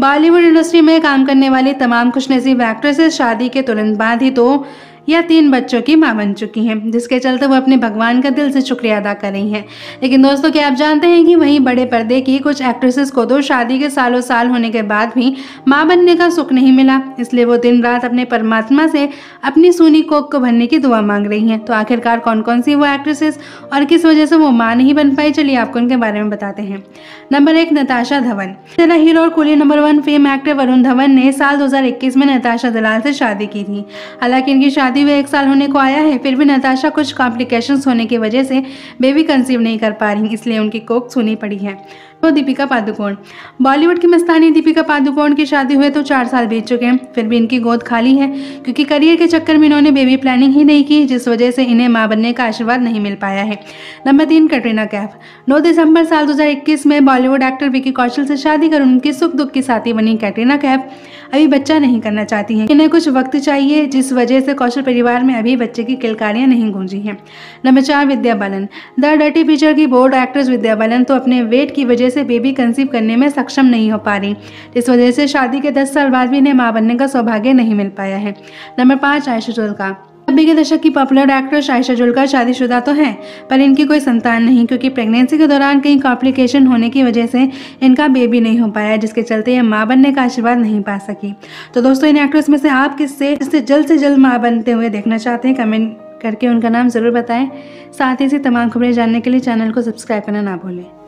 Bollywood industry में काम करने वाली तमाम खुशनसीब एक्ट्रेसेस शादी के तुरंत बाद ही तो या तीन बच्चों की माँ बन चुकी हैं, जिसके चलते वो अपने भगवान का दिल से शुक्रिया अदा कर रही हैं। लेकिन दोस्तों, क्या आप जानते हैं कि वहीं बड़े पर्दे की कुछ एक्ट्रेसेस को तो शादी के सालों साल होने के बाद भी माँ बनने का सुख नहीं मिला, इसलिए वो दिन रात अपने परमात्मा से अपनी सूनी कोक को भरने की दुआ मांग रही हैं। तो आखिरकार कौन कौन सी वो एक्ट्रेसेस और किस वजह से वो माँ नहीं बन पाई, चलिए आपको उनके बारे में बताते हैं। नंबर एक, नताशा धवन। तेरा हीरो और Coolie number one fame actor Varun Dhawan ने साल 2021 में नताशा दलाल से शादी की थी। हालाँकि इनकी शादी शादी हुए एक साल होने को आया है, फिर भी नताशा कुछ कॉम्प्लिकेशंस होने की वजह से बेबी कंसीव नहीं कर पा रही, इसलिए उनकी कोक सुनी पड़ी है। तो दीपिका पादुकोण। बॉलीवुड की मस्तानी दीपिका पादुकोण की शादी हुए तो चार साल बीत चुके हैं, फिर भी इनकी गोद खाली है, क्योंकि करियर के चक्कर में इन्होंने बेबी प्लानिंग ही नहीं की, जिस वजह से इन्हें माँ बनने का आशीर्वाद नहीं मिल पाया है। नंबर तीन, कटरीना कैफ। 9 दिसंबर साल 2021 में बॉलीवुड एक्टर विकी कौशल से शादी कर उनकी सुख दुख की साथी बनी कैटरीना कैफ। अभी बच्चा नहीं करना चाहती है। इन्हें कुछ वक्त चाहिए, जिस वजह से कौशल परिवार में अभी बच्चे की किलकारियाँ नहीं गूंजी हैं। नंबर चार Vidya Balan. The dirty picture की बोर्ड एक्ट्रेस विद्या बालन तो अपने वेट की वजह से बेबी कंसीव करने में सक्षम नहीं हो पा रही। जिस वजह से शादी के दस साल बाद भी इन्हें माँ बनने का सौभाग्य नहीं मिल पाया है। नंबर पाँच आयशुल का। नब्बे के दशक की पॉपुलर एक्ट्रेस आयशा जुल्का शादीशुदा तो हैं, पर इनकी कोई संतान नहीं, क्योंकि प्रेगनेंसी के दौरान कई कॉम्प्लिकेशन होने की वजह से इनका बेबी नहीं हो पाया, जिसके चलते ये माँ बनने का आशीर्वाद नहीं पा सकी। तो दोस्तों, इन एक्ट्रेस में से आप किससे इससे जल्द से जल्द माँ बनते हुए देखना चाहते हैं कमेंट करके उनका नाम ज़रूर बताएँ। साथ ही इसी तमाम खबरें जानने के लिए चैनल को सब्सक्राइब करना ना भूलें।